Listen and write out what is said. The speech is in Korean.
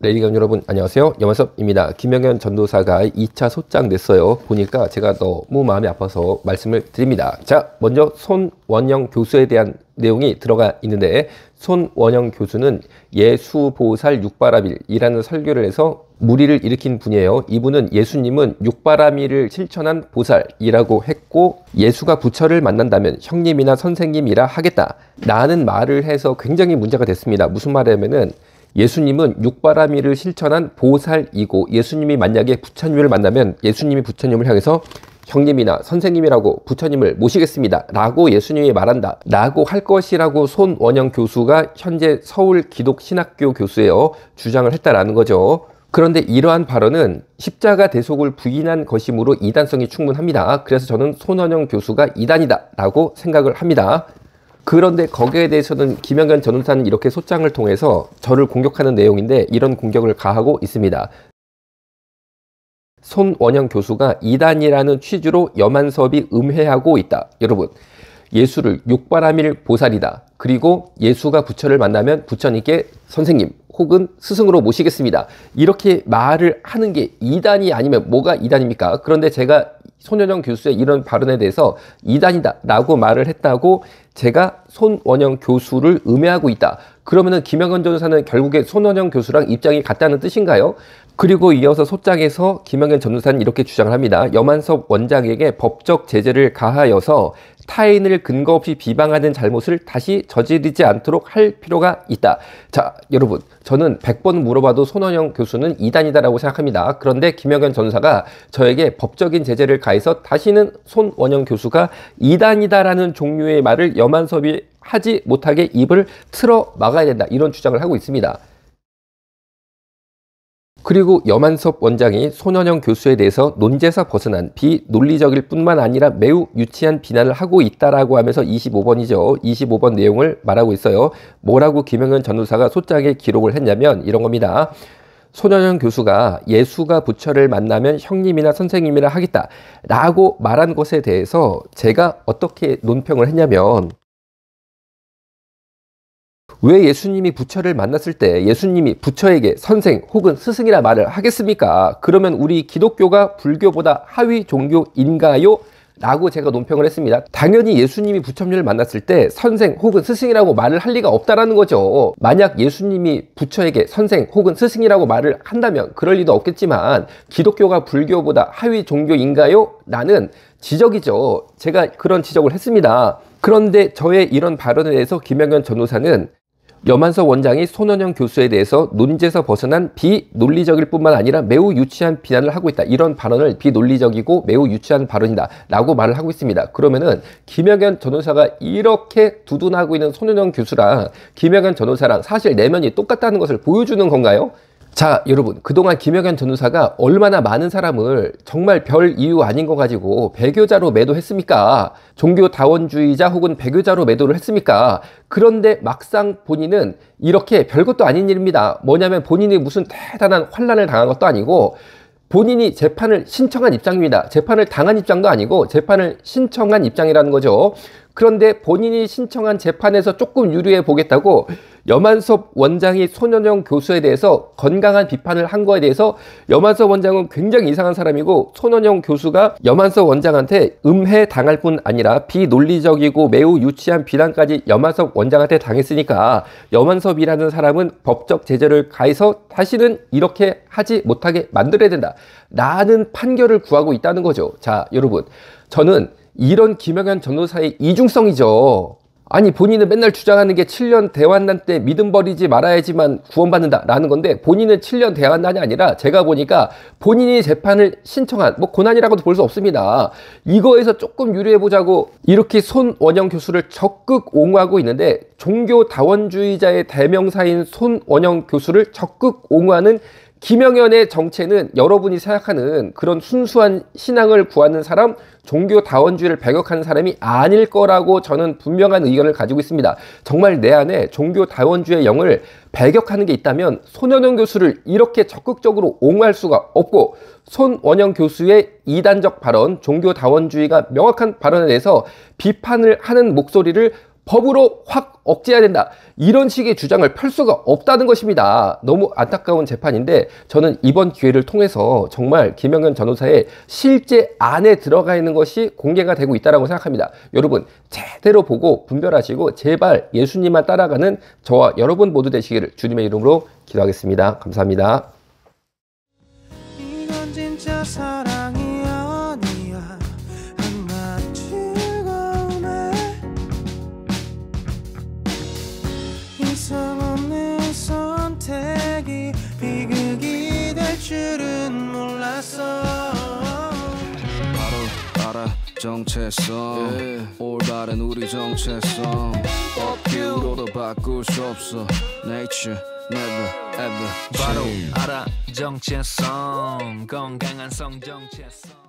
레이디감 여러분 안녕하세요. 염화섭입니다. 김영현 전도사가 2차 소장 냈어요. 보니까 제가 너무 마음이 아파서 말씀을 드립니다. 자 먼저 손원영 교수에 대한 내용이 들어가 있는데 손원영 교수는 예수보살 육바라밀이라는 설교를 해서 무리를 일으킨 분이에요. 이분은 예수님은 육바라밀을 실천한 보살이라고 했고 예수가 부처를 만난다면 형님이나 선생님이라 하겠다. 라는 말을 해서 굉장히 문제가 됐습니다. 무슨 말이냐면은 예수님은 육바라밀을 실천한 보살이고 예수님이 만약에 부처님을 만나면 예수님이 부처님을 향해서 형님이나 선생님이라고 부처님을 모시겠습니다. 라고 예수님이 말한다. 라고 할 것이라고 손원영 교수가 현재 서울 기독신학교 교수예요. 주장을 했다라는 거죠. 그런데 이러한 발언은 십자가 대속을 부인한 것이므로 이단성이 충분합니다. 그래서 저는 손원영 교수가 이단이다 라고 생각을 합니다. 그런데 거기에 대해서는 김영현 전우사는 이렇게 소장을 통해서 저를 공격하는 내용인데 이런 공격을 가하고 있습니다. 손원영 교수가 이단이라는 취지로 여만섭이 음해하고 있다. 여러분, 예수를 육바라밀 보살이다. 그리고 예수가 부처를 만나면 부처님께 선생님 혹은 스승으로 모시겠습니다. 이렇게 말을 하는 게 이단이 아니면 뭐가 이단입니까? 그런데 제가 손현영 교수의 이런 발언에 대해서 이단이다 라고 말을 했다고 제가 손원영 교수를 음해하고 있다. 그러면은 김영건 전도사는 결국에 손원영 교수랑 입장이 같다는 뜻인가요? 그리고 이어서 소장에서 김영현 전도사는 이렇게 주장을 합니다. 여만섭 원장에게 법적 제재를 가하여서 타인을 근거 없이 비방하는 잘못을 다시 저지르지 않도록 할 필요가 있다. 자, 여러분, 저는 100번 물어봐도 손원영 교수는 이단이다라고 생각합니다. 그런데 김영현 전사가 저에게 법적인 제재를 가해서 다시는 손원영 교수가 이단이다라는 종류의 말을 여만섭이 하지 못하게 입을 틀어 막아야 된다. 이런 주장을 하고 있습니다. 그리고 여만섭 원장이 손원영 교수에 대해서 논제에서 벗어난 비논리적일 뿐만 아니라 매우 유치한 비난을 하고 있다라고 하면서 25번이죠. 25번 내용을 말하고 있어요. 뭐라고 김영현 전도사가 소장에 기록을 했냐면 이런 겁니다. 손원영 교수가 예수가 부처를 만나면 형님이나 선생님이라 하겠다 라고 말한 것에 대해서 제가 어떻게 논평을 했냐면 왜 예수님이 부처를 만났을 때 예수님이 부처에게 선생 혹은 스승이라 말을 하겠습니까? 그러면 우리 기독교가 불교보다 하위 종교인가요? 라고 제가 논평을 했습니다. 당연히 예수님이 부처님을 만났을 때 선생 혹은 스승이라고 말을 할 리가 없다라는 거죠. 만약 예수님이 부처에게 선생 혹은 스승이라고 말을 한다면 그럴 리도 없겠지만 기독교가 불교보다 하위 종교인가요? 라는 지적이죠. 제가 그런 지적을 했습니다. 그런데 저의 이런 발언에 대해서 김영현 전도사는 여만석 원장이 손원영 교수에 대해서 논제에서 벗어난 비논리적일 뿐만 아니라 매우 유치한 비난을 하고 있다. 이런 발언을 비논리적이고 매우 유치한 발언이다. 라고 말을 하고 있습니다. 그러면은 김영현 전호사가 이렇게 두둔하고 있는 손원영 교수랑 김영현 전호사랑 사실 내면이 똑같다는 것을 보여주는 건가요? 자, 여러분. 그동안 김영현 전우사가 얼마나 많은 사람을 정말 별 이유 아닌 거 가지고 배교자로 매도했습니까? 종교 다원주의자 혹은 배교자로 매도를 했습니까? 그런데 막상 본인은 이렇게 별것도 아닌 일입니다. 뭐냐면 본인이 무슨 대단한 환란을 당한 것도 아니고 본인이 재판을 신청한 입장입니다. 재판을 당한 입장도 아니고 재판을 신청한 입장이라는 거죠. 그런데 본인이 신청한 재판에서 조금 유리해 보겠다고 여만섭 원장이 손현영 교수에 대해서 건강한 비판을 한 거에 대해서 여만섭 원장은 굉장히 이상한 사람이고 손현영 교수가 여만섭 원장한테 음해 당할 뿐 아니라 비논리적이고 매우 유치한 비난까지 여만섭 원장한테 당했으니까 여만섭이라는 사람은 법적 제재를 가해서 다시는 이렇게 하지 못하게 만들어야 된다. 라는 판결을 구하고 있다는 거죠. 자, 여러분. 저는 이런 김영현 전도사의 이중성이죠. 아니 본인은 맨날 주장하는 게 7년 대환난 때 믿음 버리지 말아야지만 구원받는다 라는 건데 본인은 7년 대환난이 아니라 제가 보니까 본인이 재판을 신청한 뭐 고난이라고도 볼 수 없습니다. 이거에서 조금 유리해 보자고 이렇게 손원영 교수를 적극 옹호하고 있는데 종교 다원주의자의 대명사인 손원영 교수를 적극 옹호하는 김영현의 정체는 여러분이 생각하는 그런 순수한 신앙을 구하는 사람, 종교 다원주의를 배격하는 사람이 아닐 거라고 저는 분명한 의견을 가지고 있습니다. 정말 내 안에 종교 다원주의 영을 배격하는 게 있다면 손원영 교수를 이렇게 적극적으로 옹호할 수가 없고 손원영 교수의 이단적 발언, 종교 다원주의가 명확한 발언에 대해서 비판을 하는 목소리를 법으로 확 억제해야 된다. 이런 식의 주장을 펼 수가 없다는 것입니다. 너무 안타까운 재판인데 저는 이번 기회를 통해서 정말 김영현 전호사의 실제 안에 들어가 있는 것이 공개가 되고 있다고 생각합니다. 여러분 제대로 보고 분별하시고 제발 예수님만 따라가는 저와 여러분 모두 되시기를 주님의 이름으로 기도하겠습니다. 감사합니다. 정체성. 올바른 우리 정체성. 업뷰로도 바꿀 수 없어. Nature never ever 바로 change. 알아. 정체성. 건강한 성 정체성